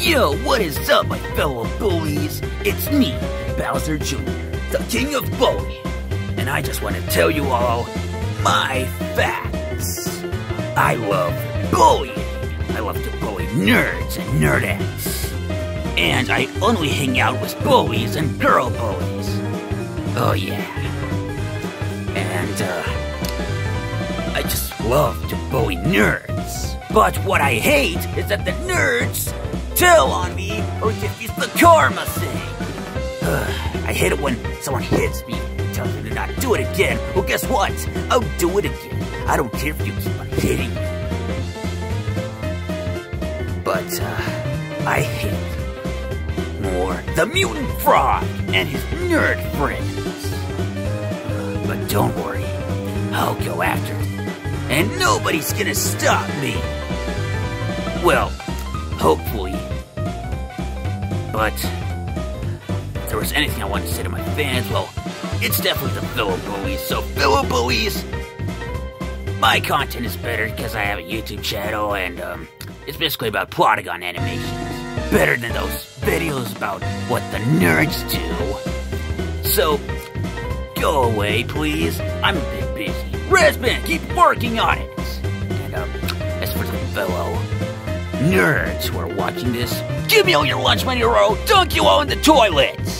Yo, what is up, my fellow bullies? It's me, Bowser Jr., the king of bullying. And I just want to tell you all my facts. I love bullying. I love to bully nerds and nerdettes. And I only hang out with bullies and girl bullies. Oh, yeah. And, uh, I just love to bully nerds. But what I hate is that the nerds tell on me or defeat the karma thing. I hate it when someone hits me and tells me to not do it again. Well, guess what? I'll do it again. I don't care if you keep on hitting me. But, uh, I hate more the mutant frog and his nerd friends. But don't worry, I'll go after it. And nobody's gonna stop me. Well, hopefully. But if there was anything I wanted to say to my fans, well, it's definitely the fellow bullies. So, fellow bullies, my content is better because I have a YouTube channel and um, it's basically about Plotagon animations. Better than those videos about what the nerds do. So, go away, please. I'm a bit busy. Resman, keep working on it. And um, as for the fellow nerds who are watching this, give me all your lunch money or I'll dunk you all in the toilets.